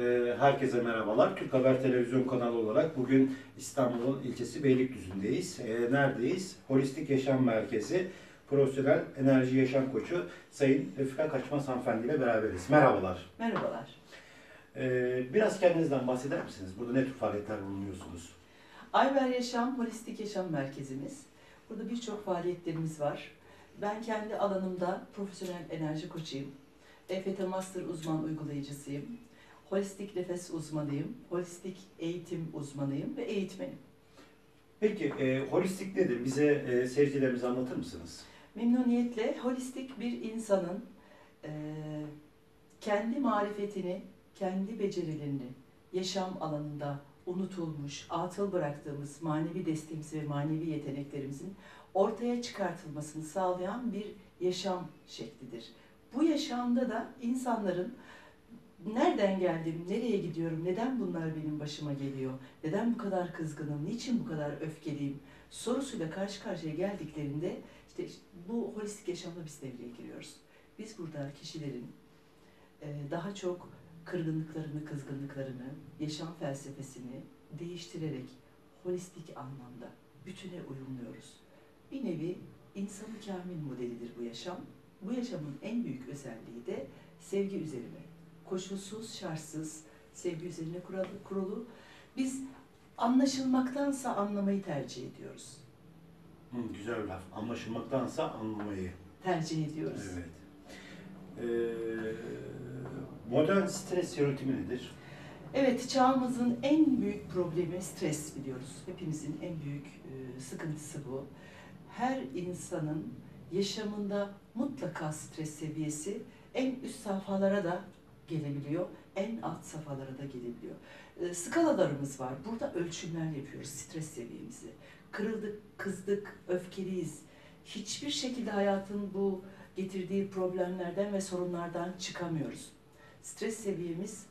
Ee, Herkese merhabalar. Türk Haber Televizyon kanalı olarak bugün İstanbul'un ilçesi Beylikdüzü'ndeyiz. Ee, Neredeyiz? Holistik Yaşam Merkezi Profesyonel Enerji Yaşam Koçu Sayın Refika Kaçmaz Hanımefendi ile beraberiz. Merhabalar. Merhabalar. Ee, Biraz kendinizden bahseder misiniz? Burada ne tür faaliyetler bulunuyorsunuz? Ayber Yaşam Holistik Yaşam Merkezimiz. Burada birçok faaliyetlerimiz var. Ben kendi alanımda profesyonel enerji koçuyum. EFT Master uzman uygulayıcısıyım. Holistik nefes uzmanıyım. Holistik eğitim uzmanıyım ve eğitmenim. Peki e, holistik nedir? Bize e, seyircilerimize anlatır mısınız? Memnuniyetle holistik bir insanın eee, kendi marifetini, kendi becerilerini yaşam alanında unutulmuş, atıl bıraktığımız manevi desteğimizi ve manevi yeteneklerimizin ortaya çıkartılmasını sağlayan bir yaşam şeklidir. Bu yaşamda da insanların nereden geldim, nereye gidiyorum, neden bunlar benim başıma geliyor, neden bu kadar kızgınım, niçin bu kadar öfkeliyim sorusuyla karşı karşıya geldiklerinde işte bu holistik yaşamda biz devreye giriyoruz. Biz burada kişilerin e, daha çok kırgınlıklarını, kızgınlıklarını, yaşam felsefesini değiştirerek holistik anlamda bütüne uyumluyoruz. Bir nevi insan kamil modelidir bu yaşam. Bu yaşamın en büyük özelliği de sevgi üzerine. Koşulsuz, şartsız sevgi üzerine kurulu. kurulu. Biz anlaşılmaktansa anlamayı tercih ediyoruz. Hı, güzel bir laf. Anlaşılmaktansa anlamayı. Tercih ediyoruz. Evet. Ee, modern stres yönetimi nedir? Evet, çağımızın en büyük problemi stres biliyoruz. Hepimizin en büyük e, sıkıntısı bu. Her insanın yaşamında mutlaka stres seviyesi en üst safhalara da gelebiliyor, en alt safhalara da gelebiliyor. E, skalalarımız var. Burada ölçümler yapıyoruz stres seviyemizi. Kırıldık, kızdık, öfkeliyiz. Hiçbir şekilde hayatın bu getirdiği problemlerden ve sorunlardan çıkamıyoruz. Stres seviyemiz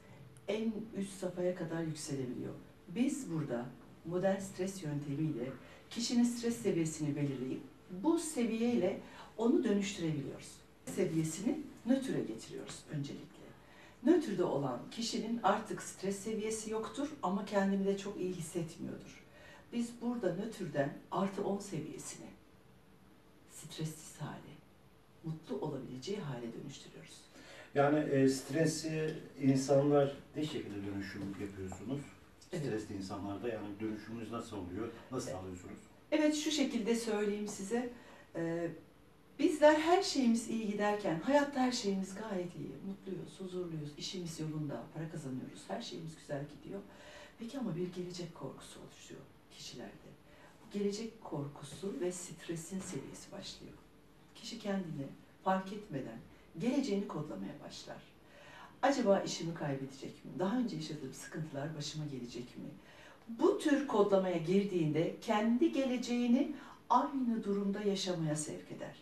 en üst safhaya kadar yükselebiliyor. Biz burada modern stres yöntemiyle kişinin stres seviyesini belirleyip bu seviyeyle onu dönüştürebiliyoruz. Seviyesini nötre getiriyoruz öncelikle. Nötrde olan kişinin artık stres seviyesi yoktur ama kendini de çok iyi hissetmiyordur. Biz burada nötrden artı 10 seviyesine stressiz hale, mutlu olabileceği hale dönüştürüyoruz. Yani e, stresi insanlar ne şekilde dönüşüm yapıyorsunuz? Evet. Stresli insanlarda yani dönüşümünüz nasıl oluyor? Nasıl sağlıyorsunuz? Evet şu şekilde söyleyeyim size. Ee, bizler her şeyimiz iyi giderken, hayatta her şeyimiz gayet iyi. Mutluyuz, huzurluyuz, işimiz yolunda, para kazanıyoruz, her şeyimiz güzel gidiyor. Peki ama bir gelecek korkusu oluşuyor kişilerde. Bu gelecek korkusu ve stresin seviyesi başlıyor. Kişi kendini fark etmeden geleceğini kodlamaya başlar. Acaba işimi kaybedecek mi? Daha önce yaşadığım sıkıntılar başıma gelecek mi? Bu tür kodlamaya girdiğinde kendi geleceğini aynı durumda yaşamaya sevk eder.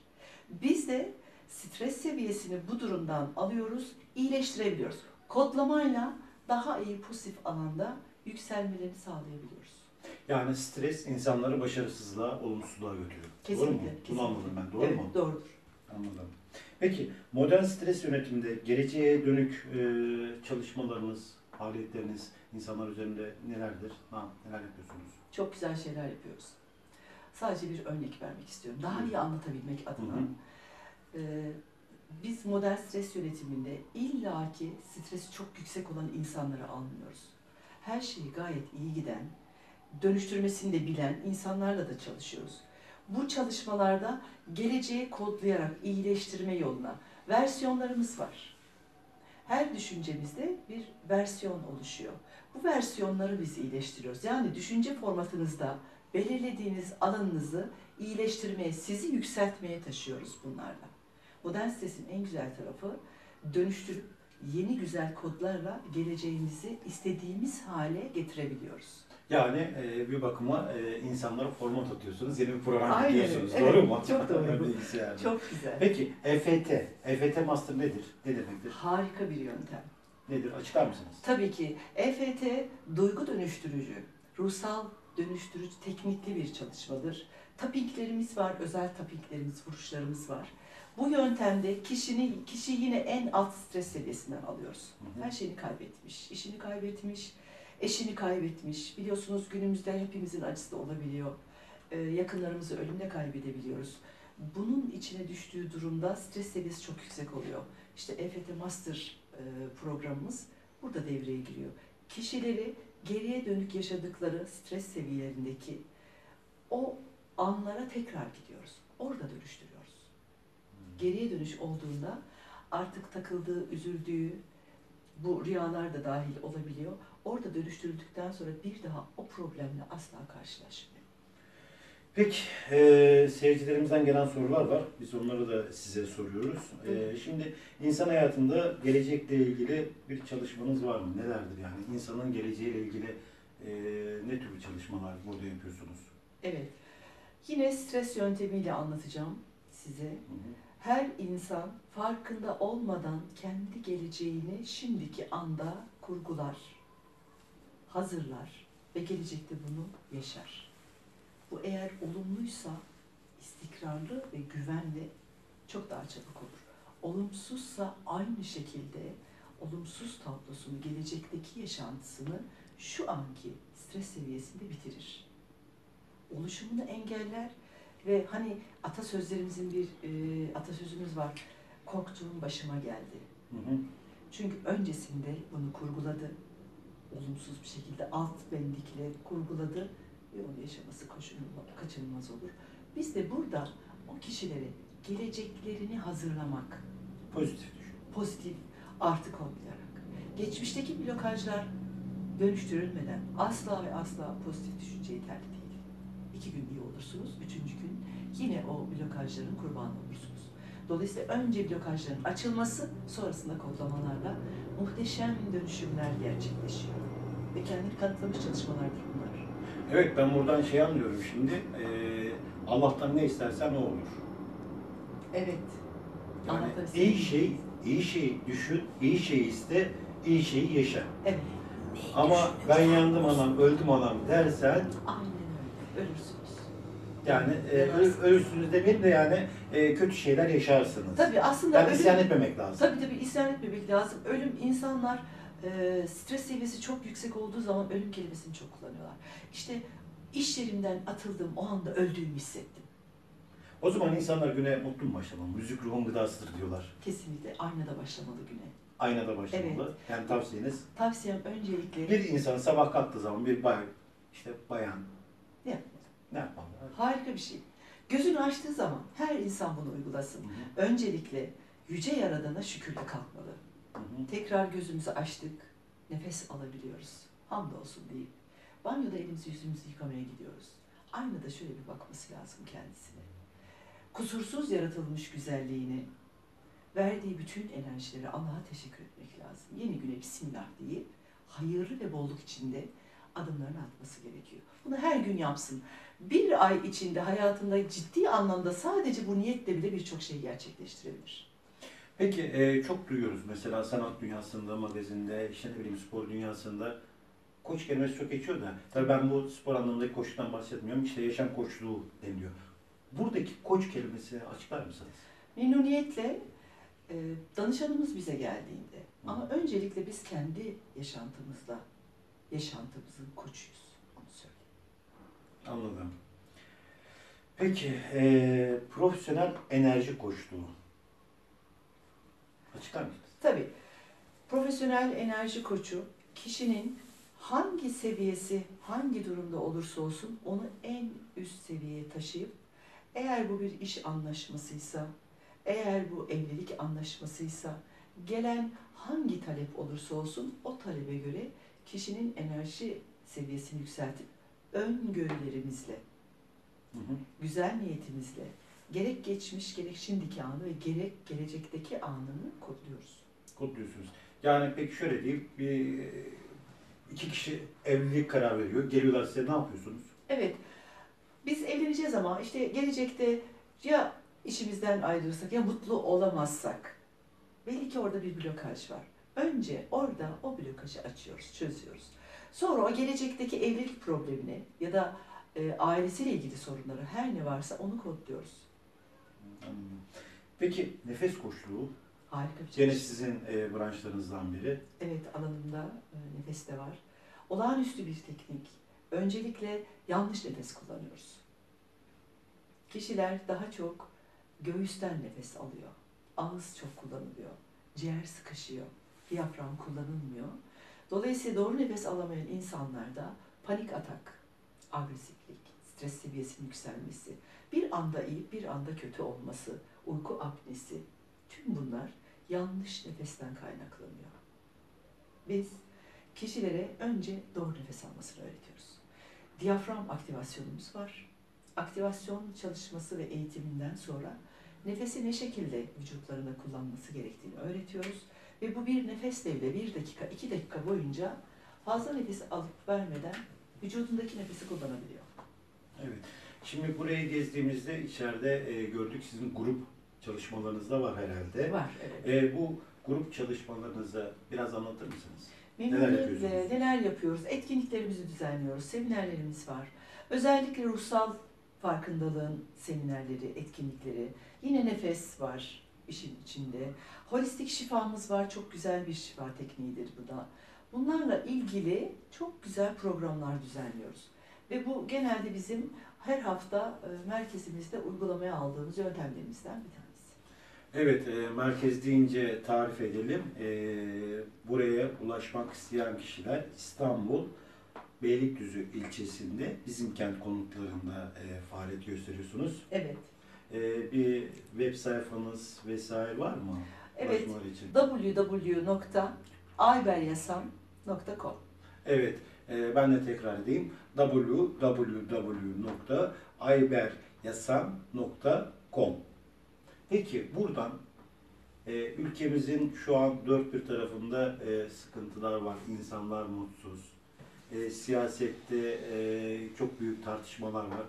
Biz de stres seviyesini bu durumdan alıyoruz, iyileştirebiliyoruz. Kodlamayla daha iyi pozitif alanda yükselmelerini sağlayabiliyoruz. Yani stres insanları başarısızlığa, olumsuzluğa götürüyor. Doğru Kesinlikle, mu? Bunu kesinlikle. anladım ben. Doğru evet, mu? doğrudur. Anladım. Peki modern stres yönetiminde geleceğe dönük e, çalışmalarınız, faaliyetleriniz insanlar üzerinde nelerdir? Ha, neler yapıyorsunuz? Çok güzel şeyler yapıyoruz. Sadece bir örnek vermek istiyorum. Daha iyi anlatabilmek adına. Hı hı. Ee, biz modern stres yönetiminde illaki stresi çok yüksek olan insanları almıyoruz. Her şeyi gayet iyi giden, dönüştürmesini de bilen insanlarla da çalışıyoruz. Bu çalışmalarda geleceği kodlayarak iyileştirme yoluna versiyonlarımız var. Her düşüncemizde bir versiyon oluşuyor. Bu versiyonları biz iyileştiriyoruz. Yani düşünce formatınızda belirlediğiniz alanınızı iyileştirmeye, sizi yükseltmeye taşıyoruz bunlarla. Modern stresin en güzel tarafı dönüştürüp yeni güzel kodlarla geleceğimizi istediğimiz hale getirebiliyoruz. Yani e, bir bakıma e, insanlara format atıyorsunuz, yeni bir program Aynen, yapıyorsunuz. evet, Doğru mu? çok doğru. Bilgisayarda. Çok güzel. Peki EFT, EFT Master nedir? Ne demektir? Harika bir yöntem. Nedir? Açıklar mısınız? Tabii ki EFT duygu dönüştürücü, ruhsal dönüştürücü teknikli bir çalışmadır. Tapinklerimiz var, özel tapinklerimiz, vuruşlarımız var. Bu yöntemde kişinin kişi yine en alt stres seviyesinden alıyoruz. Her şeyini kaybetmiş, işini kaybetmiş, eşini kaybetmiş. Biliyorsunuz günümüzde hepimizin acısı da olabiliyor. Ee, yakınlarımızı ölümle kaybedebiliyoruz. Bunun içine düştüğü durumda stres seviyesi çok yüksek oluyor. İşte EFT Master e, programımız burada devreye giriyor. Kişileri geriye dönük yaşadıkları stres seviyelerindeki o anlara tekrar gidiyoruz. Orada dönüştürüyoruz. Geriye dönüş olduğunda artık takıldığı, üzüldüğü, bu rüyalar da dahil olabiliyor. Orada dönüştürüldükten sonra bir daha o problemle asla karşılaşmıyor. Peki, e, seyircilerimizden gelen sorular var. Biz onları da size soruyoruz. E, şimdi insan hayatında gelecekle ilgili bir çalışmanız var mı? Nelerdir yani? İnsanın geleceğiyle ilgili e, ne tür çalışmalar burada yapıyorsunuz? Evet. Yine stres yöntemiyle anlatacağım size. Hı hı. Her insan farkında olmadan kendi geleceğini şimdiki anda kurgular, hazırlar ve gelecekte bunu yaşar. Bu eğer olumluysa istikrarlı ve güvenli çok daha çabuk olur. Olumsuzsa aynı şekilde olumsuz tablosunu, gelecekteki yaşantısını şu anki stres seviyesinde bitirir. Oluşumunu engeller ve hani atasözlerimizin bir e, atasözümüz var. Korktuğum başıma geldi. Hı hı. Çünkü öncesinde bunu kurguladı. Olumsuz bir şekilde alt bendikle kurguladı onu yaşaması kaçınılmaz olur. Biz de burada o kişileri geleceklerini hazırlamak, Pozitif düşün. pozitif artı kodlayarak, geçmişteki blokajlar dönüştürülmeden asla ve asla pozitif düşünce yeterli değil. İki gün iyi olursunuz, üçüncü gün yine o blokajların kurbanı olursunuz. Dolayısıyla önce blokajların açılması, sonrasında kodlamalarla muhteşem dönüşümler gerçekleşiyor. Ve kendini kanıtlamış çalışmalardır bunlar. Evet ben buradan şey anlıyorum şimdi. e, Allah'tan ne istersen o olur. Evet. Yani Allah'tan iyi şey, iyi şey düşün, iyi şey iste, iyi şeyi yaşa. Evet. Ama ben yandım anam, öldüm anam dersen Aynen öyle. Ölürsünüz. yani e, öl- ölürsünüz demeyin de yani e, kötü şeyler yaşarsınız. Tabii aslında Yani ölüm- isyan etmemek lazım. Tabii tabii isyan etmemek lazım. Ölüm insanlar e, stres seviyesi çok yüksek olduğu zaman ölüm kelimesini çok kullanıyorlar. İşte iş yerimden atıldım, o anda öldüğümü hissettim. O zaman insanlar güne mutlu mu başlamalı? Müzik ruhun gıdasıdır diyorlar. Kesinlikle aynada başlamalı güne. Aynada başlamalı. Yani tavsiyeniz Tavsiyem öncelikle bir insan sabah kalktığı zaman bir bay, işte bayan ne yapmalı? ne yapmalı? Harika bir şey. Gözünü açtığı zaman her insan bunu uygulasın. Hı hı, Öncelikle yüce yaradana şükürle kalkmalı. Tekrar gözümüzü açtık, nefes alabiliyoruz. Hamdolsun deyip banyoda elimizi yüzümüzü yıkamaya gidiyoruz. Aynada şöyle bir bakması lazım kendisine. Kusursuz yaratılmış güzelliğini, verdiği bütün enerjileri Allah'a teşekkür etmek lazım. Yeni güne Bismillah deyip hayırlı ve bolluk içinde adımlarını atması gerekiyor. Bunu her gün yapsın. Bir ay içinde hayatında ciddi anlamda sadece bu niyetle bile birçok şey gerçekleştirebilir. Peki e, çok duyuyoruz mesela sanat dünyasında, magazinde, işte ne bileyim spor dünyasında koç kelimesi çok geçiyor da tabii ben bu spor anlamındaki koçluktan bahsetmiyorum. İşte yaşam koçluğu deniliyor. Buradaki koç kelimesi açıklar mısınız? Memnuniyetle e, danışanımız bize geldiğinde Hı. ama öncelikle biz kendi yaşantımızda yaşantımızın koçuyuz. Onu söyleyeyim. Anladım. Peki e, profesyonel enerji koçluğu. Açıklar mısınız? Tabii profesyonel enerji koçu kişinin hangi seviyesi, hangi durumda olursa olsun onu en üst seviyeye taşıyıp eğer bu bir iş anlaşmasıysa, eğer bu evlilik anlaşmasıysa, gelen hangi talep olursa olsun o talebe göre kişinin enerji seviyesini yükseltip öngörülerimizle, Hı hı. güzel niyetimizle gerek geçmiş gerek şimdiki anı ve gerek gelecekteki anını kodluyoruz. Kodluyorsunuz. Yani peki şöyle diyeyim, bir, iki kişi evlilik karar veriyor. Geliyorlar size ne yapıyorsunuz? Evet, biz evleneceğiz ama işte gelecekte ya işimizden ayrılırsak ya mutlu olamazsak belli ki orada bir blokaj var. Önce orada o blokajı açıyoruz, çözüyoruz. Sonra o gelecekteki evlilik problemini ya da e, ailesiyle ilgili sorunları her ne varsa onu kodluyoruz. Peki nefes koçluğu Harika bir gene sizin e, branşlarınızdan biri. Evet alanımda e, nefes de var. Olağanüstü bir teknik. Öncelikle yanlış nefes kullanıyoruz. Kişiler daha çok göğüsten nefes alıyor. Ağız çok kullanılıyor. Ciğer sıkışıyor. Diyafram kullanılmıyor. Dolayısıyla doğru nefes alamayan insanlarda panik atak, agresiflik, stres seviyesinin yükselmesi, bir anda iyi bir anda kötü olması, uyku apnesi, tüm bunlar yanlış nefesten kaynaklanıyor. Biz kişilere önce doğru nefes almasını öğretiyoruz. Diyafram aktivasyonumuz var. Aktivasyon çalışması ve eğitiminden sonra nefesi ne şekilde vücutlarında kullanması gerektiğini öğretiyoruz. Ve bu bir nefesle bile bir dakika, iki dakika boyunca fazla nefes alıp vermeden vücudundaki nefesi kullanabiliyor. Evet. Şimdi burayı gezdiğimizde içeride e, gördük sizin grup çalışmalarınız da var herhalde. Var, evet. E, bu grup çalışmalarınızı biraz anlatır mısınız? Memnuniyetle yapıyorsunuz? neler yapıyoruz? Etkinliklerimizi düzenliyoruz, seminerlerimiz var. Özellikle ruhsal farkındalığın seminerleri, etkinlikleri. Yine nefes var işin içinde. Holistik şifamız var, çok güzel bir şifa tekniğidir bu da. Bunlarla ilgili çok güzel programlar düzenliyoruz. Ve bu genelde bizim her hafta e, merkezimizde uygulamaya aldığımız yöntemlerimizden bir tanesi. Evet, e, merkez deyince tarif edelim. E, buraya ulaşmak isteyen kişiler İstanbul Beylikdüzü ilçesinde bizim kent konutlarında e, faaliyet gösteriyorsunuz. Evet. E, bir web sayfanız vesaire var mı? Evet. Www.ayberyasam.com Evet, ben de tekrar edeyim. www.ayberyasam.com Peki buradan e, ülkemizin şu an dört bir tarafında e, sıkıntılar var, insanlar mutsuz, e, siyasette e, çok büyük tartışmalar var.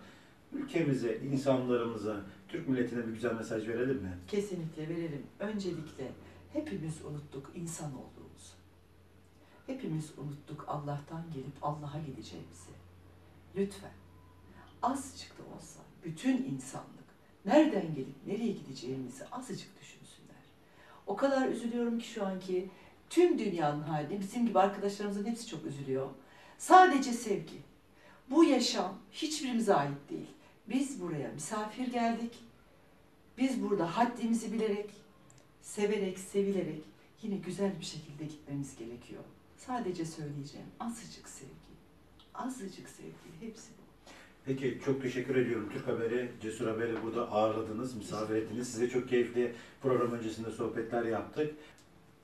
Ülkemize, insanlarımıza, Türk milletine bir güzel mesaj verelim mi? Kesinlikle verelim. Öncelikle hepimiz unuttuk insan olduğumuzu. Hepimiz unuttuk Allah'tan gelip Allah'a gideceğimizi. Lütfen azıcık da olsa bütün insanlık nereden gelip nereye gideceğimizi azıcık düşünsünler. O kadar üzülüyorum ki şu anki tüm dünyanın haline bizim gibi arkadaşlarımızın hepsi çok üzülüyor. Sadece sevgi. Bu yaşam hiçbirimize ait değil. Biz buraya misafir geldik. Biz burada haddimizi bilerek, severek, sevilerek yine güzel bir şekilde gitmemiz gerekiyor. Sadece söyleyeceğim azıcık sevgi. Azıcık sevgi. Hepsi bu. Peki çok teşekkür ediyorum. Türk Haber'i, Cesur Haber'i burada ağırladınız, misafir ettiniz. Size çok keyifli program öncesinde sohbetler yaptık.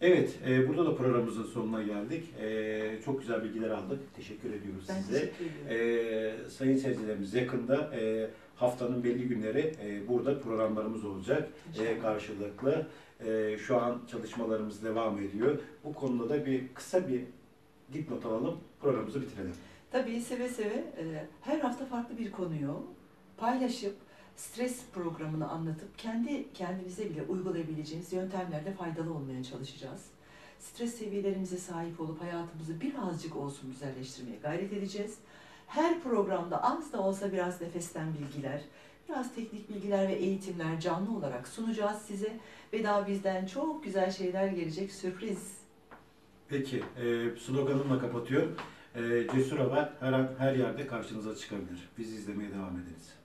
Evet, e, burada da programımızın sonuna geldik. E, çok güzel bilgiler aldık. Teşekkür ediyoruz Ben size. teşekkür. E, sayın seyircilerimiz yakında e, haftanın belli günleri e, burada programlarımız olacak. E, karşılıklı. E, şu an çalışmalarımız devam ediyor. Bu konuda da bir kısa bir dipnot alalım. Programımızı bitirelim. Tabii seve seve e, her hafta farklı bir konuyu paylaşıp stres programını anlatıp kendi kendimize bile uygulayabileceğimiz yöntemlerle faydalı olmaya çalışacağız. Stres seviyelerimize sahip olup hayatımızı birazcık olsun güzelleştirmeye gayret edeceğiz. Her programda az da olsa biraz nefesten bilgiler, biraz teknik bilgiler ve eğitimler canlı olarak sunacağız size ve daha bizden çok güzel şeyler gelecek sürpriz. Peki, e, sloganımla kapatıyorum. E, Cesur Haber her an her yerde karşınıza çıkabilir. Bizi izlemeye devam ediniz.